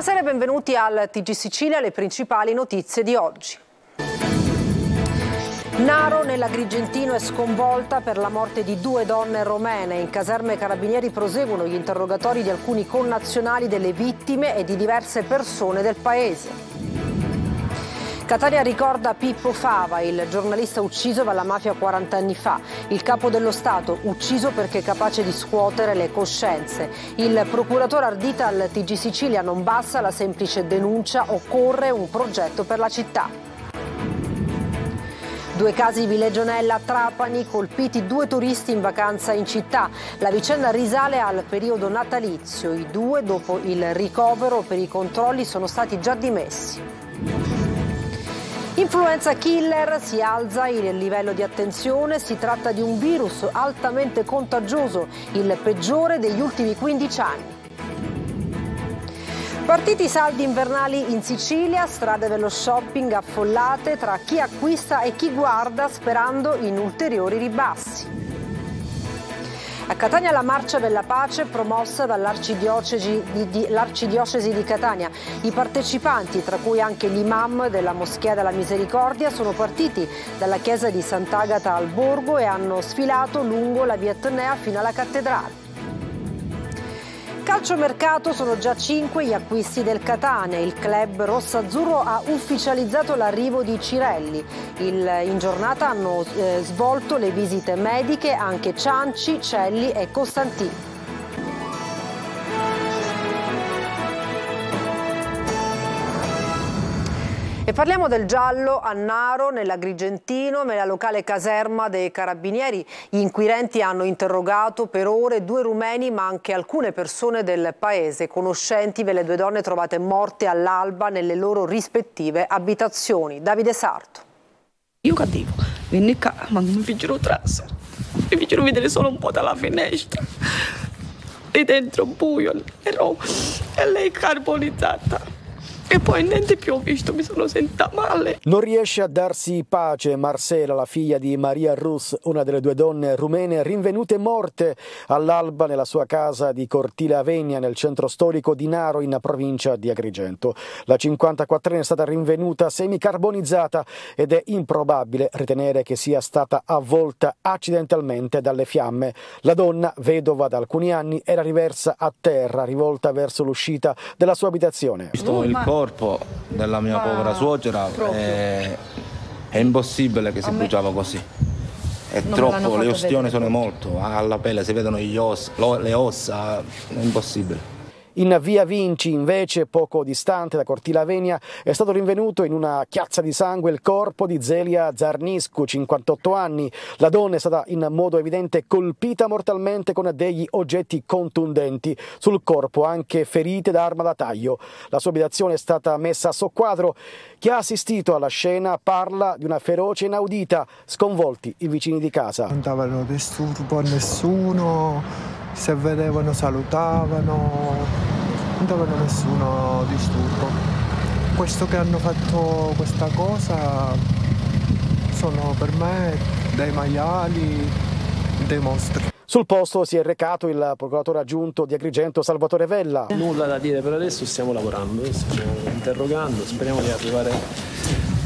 Buonasera e benvenuti al TG Sicilia, le principali notizie di oggi. Naro nell'Agrigentino è sconvolta per la morte di due donne romene. In caserme carabinieri proseguono gli interrogatori di alcuni connazionali delle vittime e di diverse persone del paese. Catania ricorda Pippo Fava, il giornalista ucciso dalla mafia 40 anni fa, il capo dello Stato ucciso perché capace di scuotere le coscienze. Il procuratore ardita al TG Sicilia non basta la semplice denuncia, occorre un progetto per la città. Due casi di legionella a Trapani, colpiti due turisti in vacanza in città. La vicenda risale al periodo natalizio. I due, dopo il ricovero per i controlli, sono stati già dimessi. Influenza killer, si alza il livello di attenzione, si tratta di un virus altamente contagioso, il peggiore degli ultimi 15 anni. Partiti saldi invernali in Sicilia, strade dello shopping affollate tra chi acquista e chi guarda sperando in ulteriori ribassi. A Catania la Marcia della Pace promossa dall'Arcidiocesi di, di, di, Catania. I partecipanti, tra cui anche l'imam della Moschea della Misericordia, sono partiti dalla chiesa di Sant'Agata al Borgo e hanno sfilato lungo la via Etnea fino alla cattedrale calciomercato sono già cinque gli acquisti del Catania. Il club rossazzurro ha ufficializzato l'arrivo di Cirelli. Il, in giornata hanno eh, svolto le visite mediche anche Cianci, Celli e Costantini. Parliamo del giallo a Naro, nell'Agrigentino, nella locale caserma dei Carabinieri. Gli inquirenti hanno interrogato per ore due rumeni ma anche alcune persone del paese, conoscenti delle due donne trovate morte all'alba nelle loro rispettive abitazioni. Davide Sarto. Io cattivo, venni qua, ma non vi giro trasso. Mi fecero vedere solo un po' dalla finestra. Lì dentro buio, nero, e lei carbonizzata. E poi niente più ho visto, mi sono sentita male. Non riesce a darsi pace Marcela, la figlia di Maria Rus, una delle due donne rumene rinvenute morte all'alba nella sua casa di Cortile Avenia nel centro storico di Naro in provincia di Agrigento. La 54enne è stata rinvenuta semicarbonizzata ed è improbabile ritenere che sia stata avvolta accidentalmente dalle fiamme. La donna, vedova da alcuni anni, era riversa a terra, rivolta verso l'uscita della sua abitazione. Visto il corpo della mia povera suocera è, è, impossibile che si bruciava così. È non troppo, le ustioni sono molto, alla pelle si vedono os, le ossa, è impossibile. In via Vinci, invece, poco distante da Cortila Venia, è stato rinvenuto in una chiazza di sangue il corpo di Zelia Zarniscu, 58 anni. La donna è stata in modo evidente colpita mortalmente con degli oggetti contundenti. Sul corpo anche ferite d'arma da taglio. La sua abitazione è stata messa a soqquadro. Chi ha assistito alla scena parla di una feroce inaudita, sconvolti i vicini di casa. Non davano disturbo a nessuno se vedevano salutavano, non davano nessuno disturbo. Questo che hanno fatto questa cosa sono per me dei maiali, dei mostri. Sul posto si è recato il procuratore aggiunto di Agrigento Salvatore Vella. Nulla da dire per adesso, stiamo lavorando, stiamo interrogando, speriamo di arrivare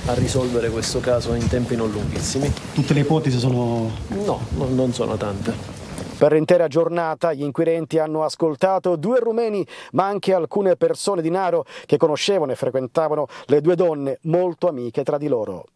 a risolvere questo caso in tempi non lunghissimi. Tutte le ipotesi sono... No, non sono tante. Per l'intera giornata gli inquirenti hanno ascoltato due rumeni ma anche alcune persone di Naro che conoscevano e frequentavano le due donne molto amiche tra di loro.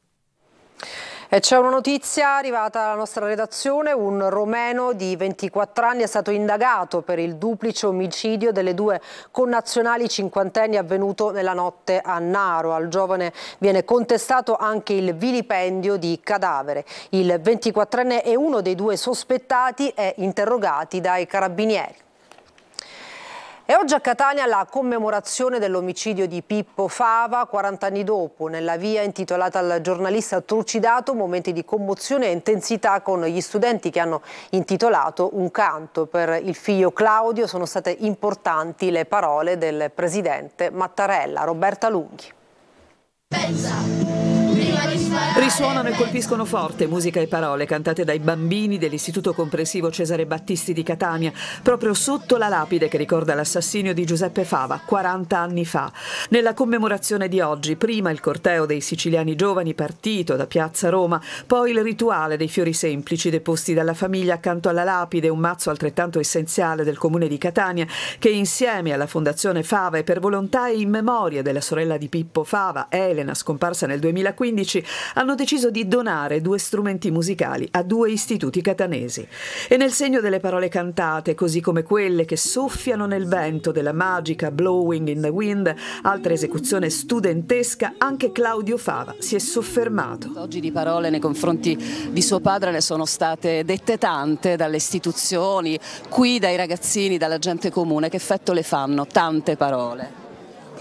C'è una notizia arrivata alla nostra redazione, un romeno di 24 anni è stato indagato per il duplice omicidio delle due connazionali cinquantenni avvenuto nella notte a Naro. Al giovane viene contestato anche il vilipendio di cadavere. Il 24enne è uno dei due sospettati e interrogati dai carabinieri. E oggi a Catania la commemorazione dell'omicidio di Pippo Fava, 40 anni dopo, nella via intitolata al giornalista trucidato, momenti di commozione e intensità con gli studenti che hanno intitolato un canto per il figlio Claudio. Sono state importanti le parole del presidente Mattarella, Roberta Lunghi. Pensa, Risuonano e colpiscono forte musica e parole cantate dai bambini dell'Istituto Comprensivo Cesare Battisti di Catania, proprio sotto la lapide che ricorda l'assassinio di Giuseppe Fava 40 anni fa. Nella commemorazione di oggi, prima il corteo dei siciliani giovani partito da Piazza Roma, poi il rituale dei fiori semplici deposti dalla famiglia accanto alla lapide, un mazzo altrettanto essenziale del comune di Catania, che insieme alla Fondazione Fava e per volontà e in memoria della sorella di Pippo Fava, Elena, scomparsa nel 2015, hanno deciso di donare due strumenti musicali a due istituti catanesi. E nel segno delle parole cantate, così come quelle che soffiano nel vento della magica Blowing in the Wind, altra esecuzione studentesca, anche Claudio Fava si è soffermato. Oggi di parole nei confronti di suo padre ne sono state dette tante dalle istituzioni, qui dai ragazzini, dalla gente comune. Che effetto le fanno tante parole?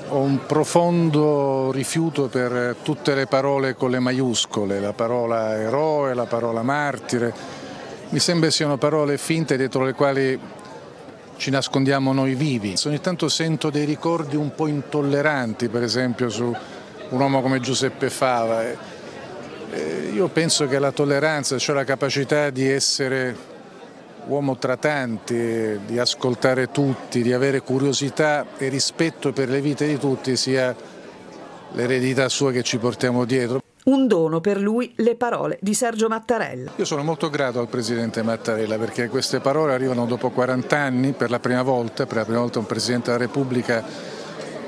Ho un profondo rifiuto per tutte le parole con le maiuscole, la parola eroe, la parola martire. Mi sembra siano parole finte dietro le quali ci nascondiamo noi vivi. Ogni tanto sento dei ricordi un po' intolleranti, per esempio su un uomo come Giuseppe Fava. Io penso che la tolleranza, cioè la capacità di essere uomo tra tanti, di ascoltare tutti, di avere curiosità e rispetto per le vite di tutti sia l'eredità sua che ci portiamo dietro. Un dono per lui le parole di Sergio Mattarella. Io sono molto grato al Presidente Mattarella perché queste parole arrivano dopo 40 anni, per la prima volta, per la prima volta un Presidente della Repubblica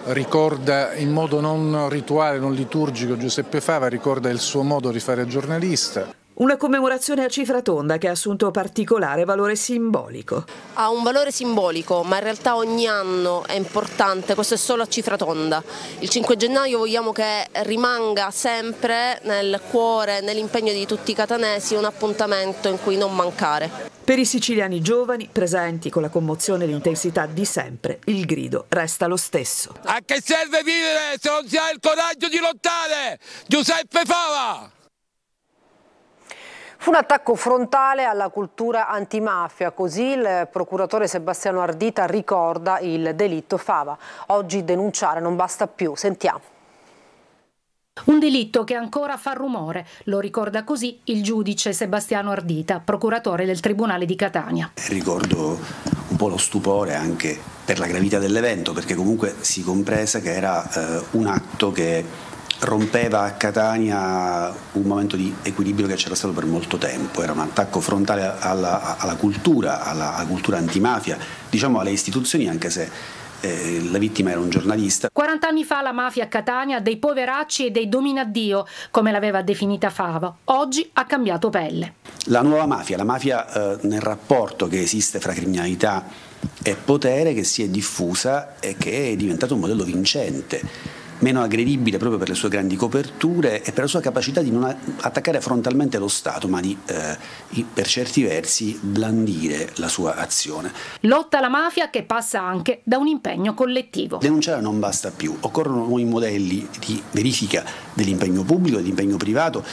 ricorda in modo non rituale, non liturgico Giuseppe Fava, ricorda il suo modo di fare giornalista. Una commemorazione a cifra tonda che ha assunto particolare valore simbolico. Ha un valore simbolico, ma in realtà ogni anno è importante, questo è solo a cifra tonda. Il 5 gennaio vogliamo che rimanga sempre nel cuore, nell'impegno di tutti i catanesi, un appuntamento in cui non mancare. Per i siciliani giovani, presenti con la commozione e l'intensità di sempre, il grido resta lo stesso. A che serve vivere se non si ha il coraggio di lottare? Giuseppe Fava! Fu un attacco frontale alla cultura antimafia, così il procuratore Sebastiano Ardita ricorda il delitto Fava. Oggi denunciare non basta più, sentiamo. Un delitto che ancora fa rumore, lo ricorda così il giudice Sebastiano Ardita, procuratore del Tribunale di Catania. Ricordo un po' lo stupore anche per la gravità dell'evento, perché comunque si comprese che era eh, un atto che rompeva a Catania un momento di equilibrio che c'era stato per molto tempo, era un attacco frontale alla, alla cultura, alla, alla, cultura antimafia, diciamo alle istituzioni anche se eh, la vittima era un giornalista. 40 anni fa la mafia a Catania dei poveracci e dei dominaddio, come l'aveva definita Fava, oggi ha cambiato pelle. La nuova mafia, la mafia eh, nel rapporto che esiste fra criminalità e potere che si è diffusa e che è diventato un modello vincente meno aggredibile proprio per le sue grandi coperture e per la sua capacità di non attaccare frontalmente lo Stato, ma di eh, per certi versi blandire la sua azione. Lotta alla mafia che passa anche da un impegno collettivo. Denunciare non basta più, occorrono nuovi modelli di verifica dell'impegno pubblico, dell'impegno privato,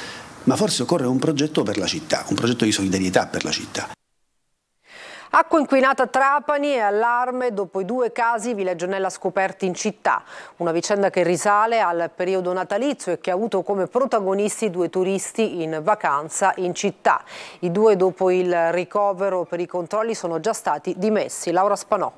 ma forse occorre un progetto per la città, un progetto di solidarietà per la città. Acqua inquinata a Trapani e allarme dopo i due casi Villaggionella scoperti in città. Una vicenda che risale al periodo natalizio e che ha avuto come protagonisti due turisti in vacanza in città. I due dopo il ricovero per i controlli sono già stati dimessi. Laura Spanò.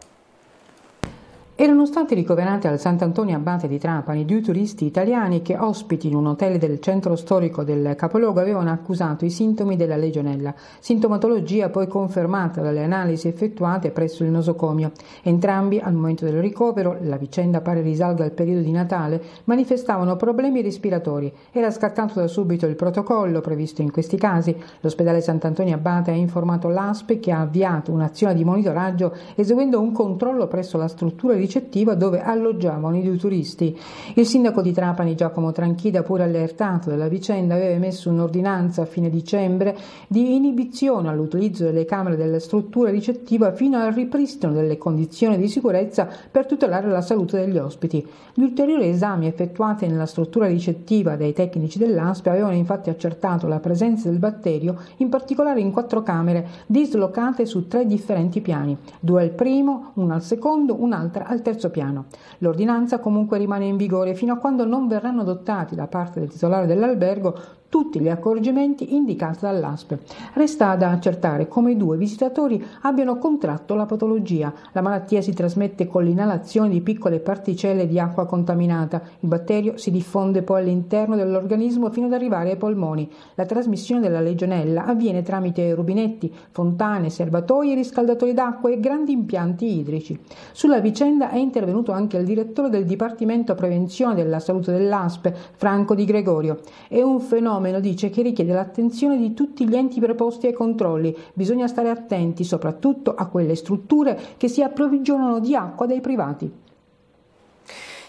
Erano stati ricoverati al Sant'Antonio Abate di Trapani due turisti italiani che, ospiti in un hotel del centro storico del capoluogo, avevano accusato i sintomi della legionella, sintomatologia poi confermata dalle analisi effettuate presso il nosocomio. Entrambi, al momento del ricovero, la vicenda pare risalga al periodo di Natale, manifestavano problemi respiratori. Era scattato da subito il protocollo previsto in questi casi. L'ospedale Sant'Antonio Abate ha informato l'ASPE che ha avviato un'azione di monitoraggio eseguendo un controllo presso la struttura di ricettiva dove alloggiavano i due turisti. Il sindaco di Trapani, Giacomo Tranchida, pur allertato della vicenda, aveva emesso un'ordinanza a fine dicembre di inibizione all'utilizzo delle camere della struttura ricettiva fino al ripristino delle condizioni di sicurezza per tutelare la salute degli ospiti. Gli ulteriori esami effettuati nella struttura ricettiva dai tecnici dell'ASPE avevano infatti accertato la presenza del batterio, in particolare in quattro camere dislocate su tre differenti piani, due al primo, una al secondo, un'altra al al terzo piano. L'ordinanza comunque rimane in vigore fino a quando non verranno adottati da parte del titolare dell'albergo tutti gli accorgimenti indicati dall'ASP. Resta da accertare come i due visitatori abbiano contratto la patologia. La malattia si trasmette con l'inalazione di piccole particelle di acqua contaminata. Il batterio si diffonde poi all'interno dell'organismo fino ad arrivare ai polmoni. La trasmissione della legionella avviene tramite rubinetti, fontane, serbatoi riscaldatori d'acqua e grandi impianti idrici. Sulla vicenda è intervenuto anche il direttore del Dipartimento Prevenzione della Salute dell'ASP, Franco Di Gregorio. È un fenomeno, dice, che richiede l'attenzione di tutti gli enti preposti ai controlli. Bisogna stare attenti soprattutto a quelle strutture che si approvvigionano di acqua dai privati.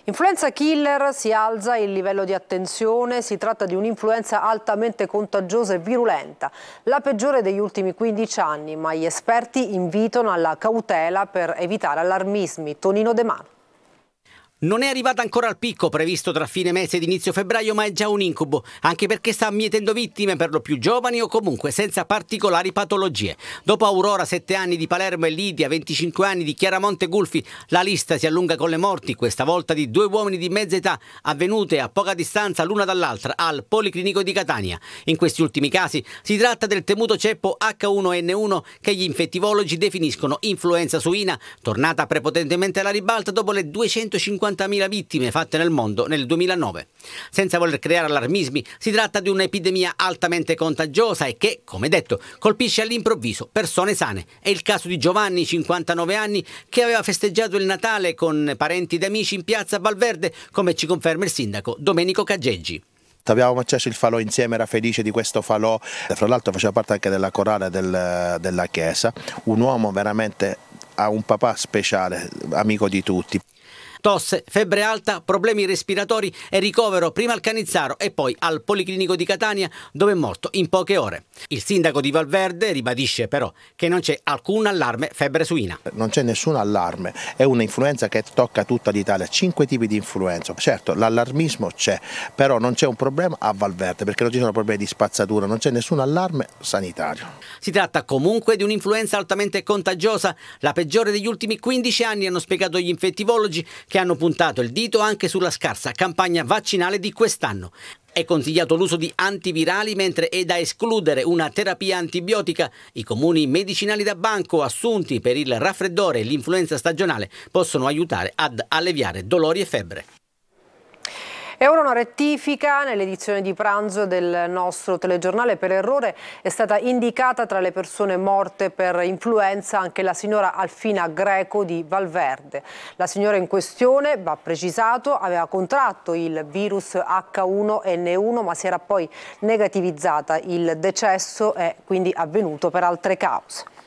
Influenza killer si alza il livello di attenzione, si tratta di un'influenza altamente contagiosa e virulenta, la peggiore degli ultimi 15 anni, ma gli esperti invitano alla cautela per evitare allarmismi. Tonino De Mano. Non è arrivata ancora al picco previsto tra fine mese ed inizio febbraio, ma è già un incubo, anche perché sta mietendo vittime per lo più giovani o comunque senza particolari patologie. Dopo Aurora, 7 anni di Palermo e Lidia, 25 anni di Chiaramonte Gulfi, la lista si allunga con le morti, questa volta di due uomini di mezza età, avvenute a poca distanza l'una dall'altra al Policlinico di Catania. In questi ultimi casi si tratta del temuto ceppo H1N1 che gli infettivologi definiscono influenza suina, tornata prepotentemente alla ribalta dopo le 250 50.000 vittime fatte nel mondo nel 2009. Senza voler creare allarmismi, si tratta di un'epidemia altamente contagiosa e che, come detto, colpisce all'improvviso persone sane. È il caso di Giovanni, 59 anni, che aveva festeggiato il Natale con parenti ed amici in piazza Valverde, come ci conferma il sindaco Domenico Caggeggi. Abbiamo acceso il falò insieme, era felice di questo falò, fra l'altro faceva parte anche della corale del, della chiesa, un uomo veramente ha un papà speciale, amico di tutti. Tosse, febbre alta, problemi respiratori e ricovero prima al Canizzaro e poi al Policlinico di Catania dove è morto in poche ore. Il sindaco di Valverde ribadisce però che non c'è alcun allarme febbre suina. Non c'è nessun allarme, è un'influenza che tocca tutta l'Italia, cinque tipi di influenza. Certo, l'allarmismo c'è, però non c'è un problema a Valverde perché non ci sono problemi di spazzatura, non c'è nessun allarme sanitario. Si tratta comunque di un'influenza altamente contagiosa, la peggiore degli ultimi 15 anni hanno spiegato gli infettivologi che hanno puntato il dito anche sulla scarsa campagna vaccinale di quest'anno. È consigliato l'uso di antivirali mentre è da escludere una terapia antibiotica. I comuni medicinali da banco assunti per il raffreddore e l'influenza stagionale possono aiutare ad alleviare dolori e febbre. E ora una rettifica nell'edizione di pranzo del nostro telegiornale per errore è stata indicata tra le persone morte per influenza anche la signora Alfina Greco di Valverde. La signora in questione, va precisato, aveva contratto il virus H1N1 ma si era poi negativizzata. Il decesso è quindi avvenuto per altre cause.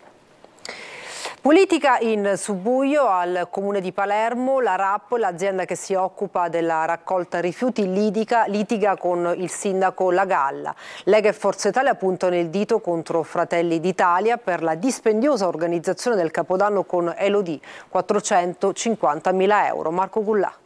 Politica in subbuio al comune di Palermo, la RAP, l'azienda che si occupa della raccolta rifiuti, litiga, litiga con il sindaco La Galla. Lega e Forza Italia puntano il dito contro Fratelli d'Italia per la dispendiosa organizzazione del Capodanno con Elodie, 450 mila euro. Marco Gullà.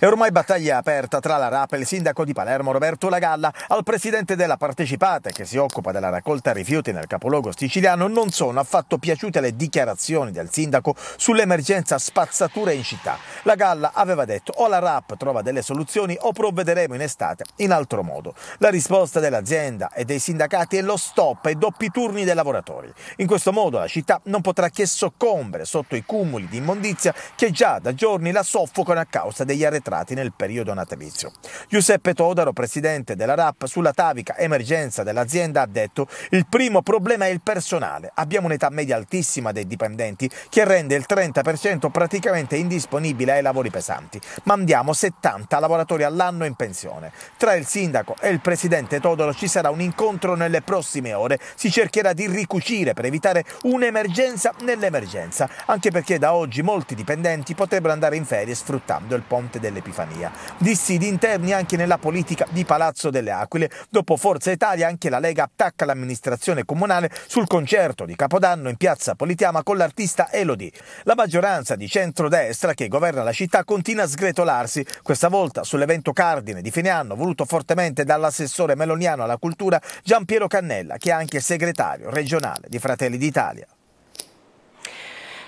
È ormai battaglia aperta tra la RAP e il sindaco di Palermo Roberto Lagalla. Al presidente della partecipata, che si occupa della raccolta rifiuti nel capoluogo siciliano, non sono affatto piaciute le dichiarazioni del sindaco sull'emergenza spazzatura in città. La Galla aveva detto o la RAP trova delle soluzioni o provvederemo in estate in altro modo. La risposta dell'azienda e dei sindacati è lo stop ai doppi turni dei lavoratori. In questo modo la città non potrà che soccombere sotto i cumuli di immondizia che già da giorni la soffocano a causa degli arretrati nel periodo natalizio. Giuseppe Todaro, presidente della RAP, sulla tavica emergenza dell'azienda ha detto il primo problema è il personale. Abbiamo un'età media altissima dei dipendenti che rende il 30% praticamente indisponibile ai lavori pesanti. Mandiamo 70 lavoratori all'anno in pensione. Tra il sindaco e il presidente Todaro ci sarà un incontro nelle prossime ore. Si cercherà di ricucire per evitare un'emergenza nell'emergenza, anche perché da oggi molti dipendenti potrebbero andare in ferie sfruttando il ponte dell'Epifania. Dissidi interni anche nella politica di Palazzo delle Aquile. Dopo Forza Italia anche la Lega attacca l'amministrazione comunale sul concerto di Capodanno in piazza Politiama con l'artista Elodie. La maggioranza di centrodestra che governa la città continua a sgretolarsi, questa volta sull'evento cardine di fine anno voluto fortemente dall'assessore meloniano alla cultura Giampiero Cannella, che è anche segretario regionale di Fratelli d'Italia.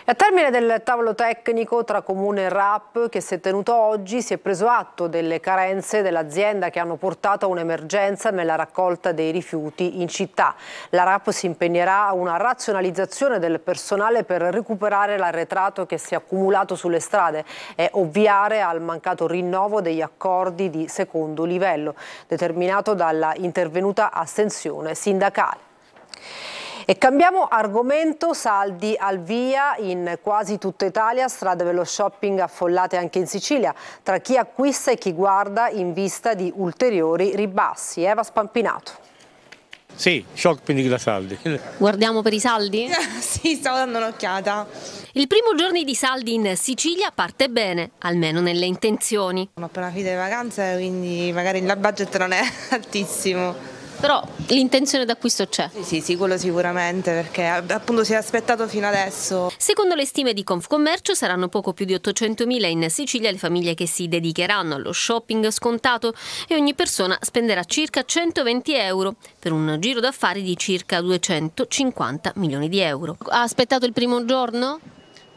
E a termine del tavolo tecnico tra Comune e RAP che si è tenuto oggi si è preso atto delle carenze dell'azienda che hanno portato a un'emergenza nella raccolta dei rifiuti in città. La RAP si impegnerà a una razionalizzazione del personale per recuperare l'arretrato che si è accumulato sulle strade e ovviare al mancato rinnovo degli accordi di secondo livello, determinato dalla intervenuta astensione sindacale. E cambiamo argomento, saldi al via in quasi tutta Italia, strade dello shopping affollate anche in Sicilia, tra chi acquista e chi guarda in vista di ulteriori ribassi. Eva Spampinato. Sì, shopping da saldi. Guardiamo per i saldi? sì, stavo dando un'occhiata. Il primo giorno di saldi in Sicilia parte bene, almeno nelle intenzioni. Ho appena finito le vacanze, quindi magari il budget non è altissimo. Però l'intenzione d'acquisto c'è. Sì, sì, sì, quello sicuramente, perché appunto si è aspettato fino adesso. Secondo le stime di Confcommercio saranno poco più di 800.000 in Sicilia le famiglie che si dedicheranno allo shopping scontato e ogni persona spenderà circa 120 euro per un giro d'affari di circa 250 milioni di euro. Ha aspettato il primo giorno?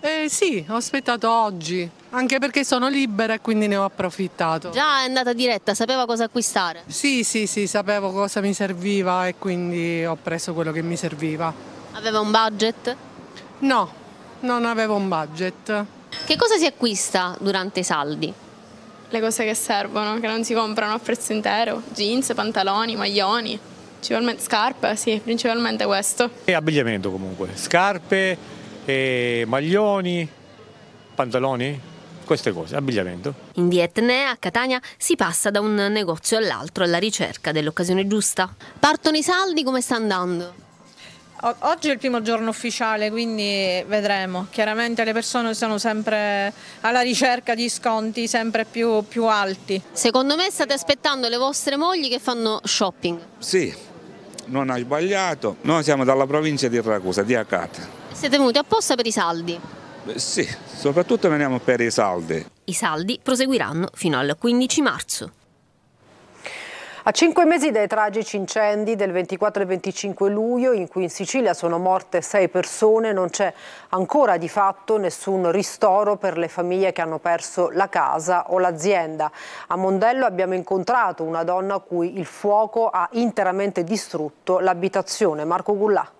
Eh sì, ho aspettato oggi, anche perché sono libera e quindi ne ho approfittato. Già è andata diretta, sapeva cosa acquistare? Sì, sì, sì, sapevo cosa mi serviva e quindi ho preso quello che mi serviva. Aveva un budget? No, non avevo un budget. Che cosa si acquista durante i saldi? Le cose che servono, che non si comprano a prezzo intero, jeans, pantaloni, maglioni, scarpe, sì, principalmente questo. E abbigliamento comunque, scarpe, maglioni, pantaloni, queste cose, abbigliamento. In Vietnam, a Catania, si passa da un negozio all'altro alla ricerca dell'occasione giusta. Partono i saldi, come sta andando? Oggi è il primo giorno ufficiale, quindi vedremo. Chiaramente le persone sono sempre alla ricerca di sconti sempre più, più alti. Secondo me state aspettando le vostre mogli che fanno shopping? Sì, non hai sbagliato. Noi siamo dalla provincia di Ragusa, di Acate. Siete venuti apposta per i saldi? Beh, sì, soprattutto veniamo per i saldi. I saldi proseguiranno fino al 15 marzo. A cinque mesi dai tragici incendi del 24 e 25 luglio in cui in Sicilia sono morte sei persone non c'è ancora di fatto nessun ristoro per le famiglie che hanno perso la casa o l'azienda. A Mondello abbiamo incontrato una donna a cui il fuoco ha interamente distrutto l'abitazione. Marco Gullà.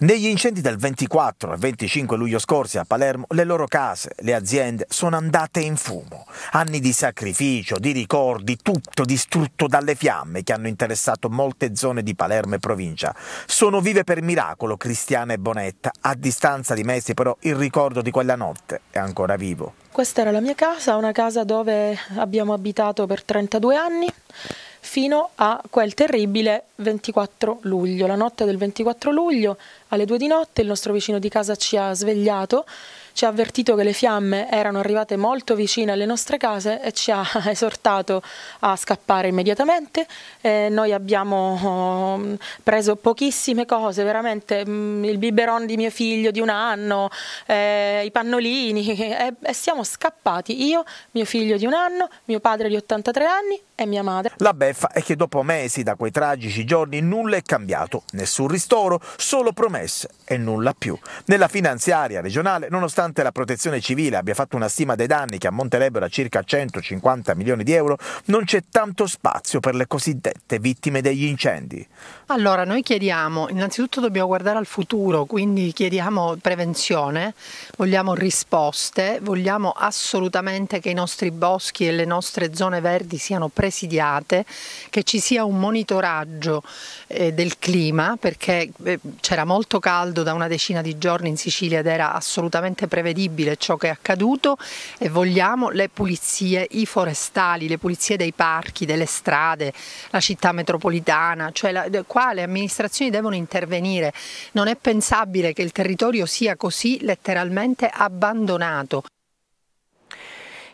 Negli incendi del 24 e 25 luglio scorsi a Palermo le loro case, le aziende sono andate in fumo. Anni di sacrificio, di ricordi, tutto distrutto dalle fiamme che hanno interessato molte zone di Palermo e provincia. Sono vive per miracolo Cristiana e Bonetta. A distanza di mesi però il ricordo di quella notte è ancora vivo. Questa era la mia casa, una casa dove abbiamo abitato per 32 anni fino a quel terribile 24 luglio. La notte del 24 luglio alle due di notte il nostro vicino di casa ci ha svegliato ci ha avvertito che le fiamme erano arrivate molto vicine alle nostre case e ci ha esortato a scappare immediatamente. Eh, noi abbiamo oh, preso pochissime cose, veramente mm, il biberon di mio figlio di un anno, eh, i pannolini e, e siamo scappati io, mio figlio di un anno, mio padre di 83 anni e mia madre. La beffa è che dopo mesi da quei tragici giorni nulla è cambiato, nessun ristoro, solo promesse e nulla più. Nella finanziaria regionale, nonostante la protezione civile abbia fatto una stima dei danni che ammonterebbero a circa 150 milioni di euro, non c'è tanto spazio per le cosiddette vittime degli incendi. Allora, noi chiediamo, innanzitutto dobbiamo guardare al futuro, quindi chiediamo prevenzione, vogliamo risposte, vogliamo assolutamente che i nostri boschi e le nostre zone verdi siano presidiate, che ci sia un monitoraggio eh, del clima, perché eh, c'era molto caldo da una decina di giorni in Sicilia ed era assolutamente prevedibile ciò che è accaduto e vogliamo le pulizie, i forestali, le pulizie dei parchi, delle strade, la città metropolitana, cioè la, qua le amministrazioni devono intervenire. Non è pensabile che il territorio sia così letteralmente abbandonato.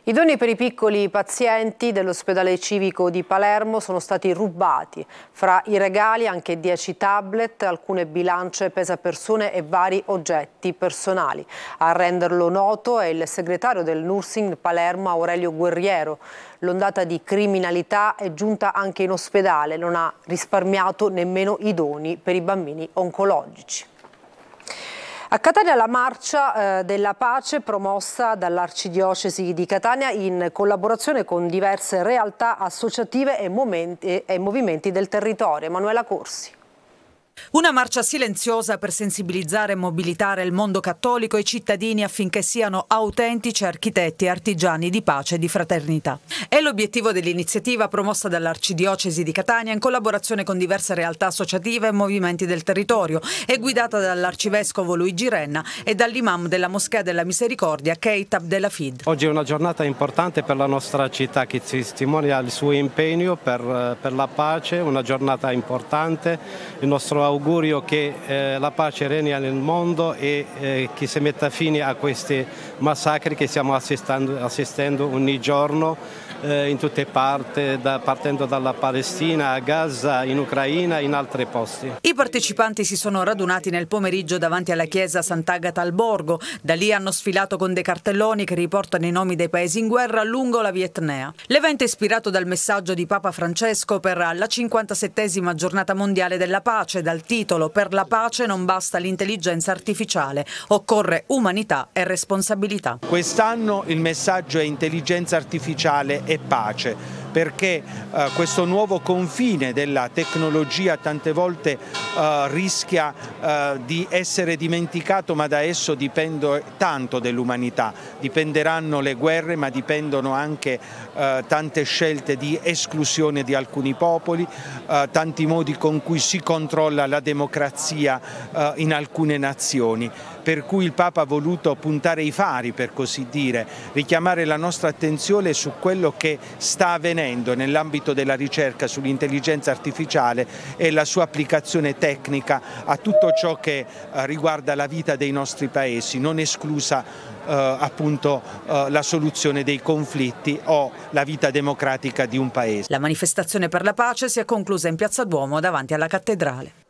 I doni per i piccoli pazienti dell'ospedale civico di Palermo sono stati rubati. Fra i regali anche 10 tablet, alcune bilance pesapersone e vari oggetti personali. A renderlo noto è il segretario del Nursing Palermo Aurelio Guerriero. L'ondata di criminalità è giunta anche in ospedale, non ha risparmiato nemmeno i doni per i bambini oncologici. A Catania la marcia eh, della pace promossa dall'Arcidiocesi di Catania in collaborazione con diverse realtà associative e, momenti, e movimenti del territorio. Emanuela Corsi. Una marcia silenziosa per sensibilizzare e mobilitare il mondo cattolico e i cittadini affinché siano autentici architetti e artigiani di pace e di fraternità. È l'obiettivo dell'iniziativa promossa dall'Arcidiocesi di Catania in collaborazione con diverse realtà associative e movimenti del territorio e guidata dall'arcivescovo Luigi Renna e dall'imam della Moschea della Misericordia Kate Abdelafid. Oggi è una giornata importante per la nostra città che testimonia il suo impegno per, per la pace, una giornata importante. Il nostro augurio che eh, la pace regni nel mondo e eh, che si metta fine a questi massacri che stiamo assistendo, assistendo ogni giorno in tutte parti, da, partendo dalla Palestina a Gaza, in Ucraina e in altri posti. I partecipanti si sono radunati nel pomeriggio davanti alla chiesa Sant'Agata al Borgo. Da lì hanno sfilato con dei cartelloni che riportano i nomi dei paesi in guerra lungo la Vietnea. L'evento è ispirato dal messaggio di Papa Francesco per la 57esima giornata mondiale della pace dal titolo Per la pace non basta l'intelligenza artificiale, occorre umanità e responsabilità. Quest'anno il messaggio è intelligenza artificiale e pace perché eh, questo nuovo confine della tecnologia tante volte eh, rischia eh, di essere dimenticato ma da esso dipende tanto dell'umanità, dipenderanno le guerre ma dipendono anche eh, tante scelte di esclusione di alcuni popoli, eh, tanti modi con cui si controlla la democrazia eh, in alcune nazioni per cui il Papa ha voluto puntare i fari per così dire, richiamare la nostra attenzione su quello che sta avvenendo nell'ambito della ricerca sull'intelligenza artificiale e la sua applicazione tecnica a tutto ciò che eh, riguarda la vita dei nostri paesi, non esclusa eh, appunto eh, la soluzione dei conflitti o la vita democratica di un paese. La manifestazione per la pace si è conclusa in Piazza Duomo davanti alla cattedrale.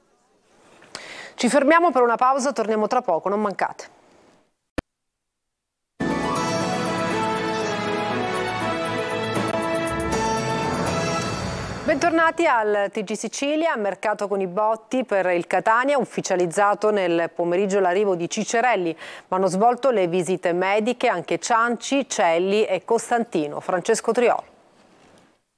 Ci fermiamo per una pausa, torniamo tra poco, non mancate. Bentornati al TG Sicilia, mercato con i botti per il Catania, ufficializzato nel pomeriggio l'arrivo di Cicerelli, ma hanno svolto le visite mediche anche Cianci, Celli e Costantino. Francesco Triolo.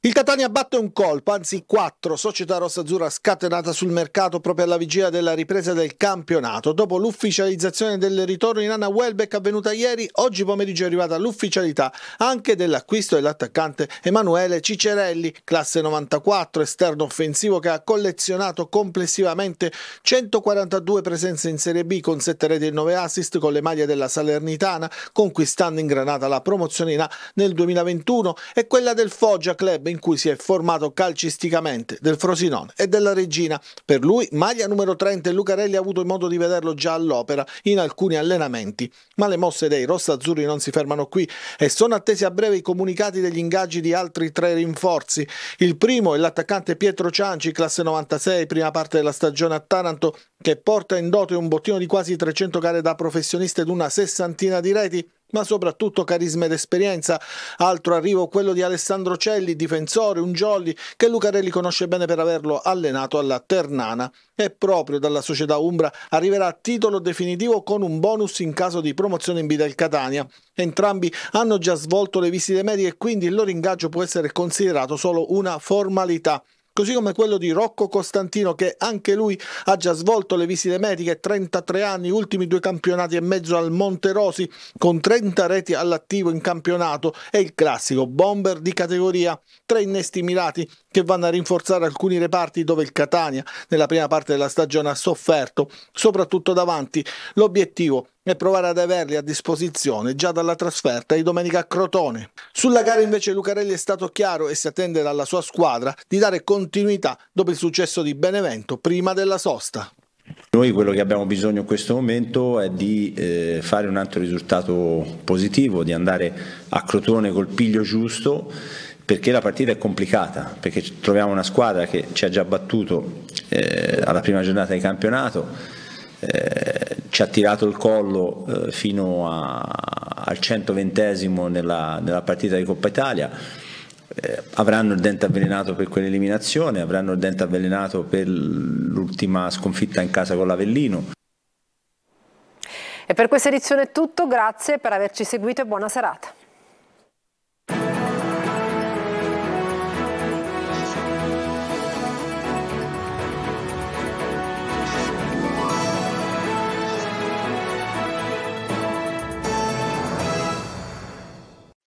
Il Catania batte un colpo, anzi quattro, società rossa-azzurra scatenata sul mercato proprio alla vigilia della ripresa del campionato. Dopo l'ufficializzazione del ritorno in Anna Welbeck avvenuta ieri, oggi pomeriggio è arrivata l'ufficialità anche dell'acquisto dell'attaccante Emanuele Cicerelli, classe 94, esterno offensivo che ha collezionato complessivamente 142 presenze in Serie B con 7 reti e 9 assist con le maglie della Salernitana, conquistando in Granata la promozione in A nel 2021 e quella del Foggia Club in cui si è formato calcisticamente del Frosinone e della Regina. Per lui maglia numero 30 e Lucarelli ha avuto modo di vederlo già all'opera in alcuni allenamenti. Ma le mosse dei rossazzurri non si fermano qui e sono attesi a breve i comunicati degli ingaggi di altri tre rinforzi. Il primo è l'attaccante Pietro Cianci, classe 96, prima parte della stagione a Taranto, che porta in dote un bottino di quasi 300 gare da professionista ed una sessantina di reti ma soprattutto carisma ed esperienza. Altro arrivo quello di Alessandro Celli, difensore, un jolly che Lucarelli conosce bene per averlo allenato alla Ternana e proprio dalla società Umbra arriverà a titolo definitivo con un bonus in caso di promozione in B del Catania. Entrambi hanno già svolto le visite medie e quindi il loro ingaggio può essere considerato solo una formalità così come quello di Rocco Costantino che anche lui ha già svolto le visite mediche, 33 anni, ultimi due campionati e mezzo al Monterosi con 30 reti all'attivo in campionato e il classico bomber di categoria, tre innesti mirati che vanno a rinforzare alcuni reparti dove il Catania nella prima parte della stagione ha sofferto, soprattutto davanti. L'obiettivo e provare ad averli a disposizione già dalla trasferta di domenica a Crotone. Sulla gara invece Lucarelli è stato chiaro e si attende dalla sua squadra di dare continuità dopo il successo di Benevento prima della sosta. Noi quello che abbiamo bisogno in questo momento è di eh, fare un altro risultato positivo, di andare a Crotone col piglio giusto perché la partita è complicata, perché troviamo una squadra che ci ha già battuto eh, alla prima giornata di campionato eh, ci ha tirato il collo eh, fino a, al 120 nella, nella, partita di Coppa Italia. Eh, avranno il dente avvelenato per quell'eliminazione, avranno il dente avvelenato per l'ultima sconfitta in casa con l'Avellino. E per questa edizione è tutto, grazie per averci seguito e buona serata.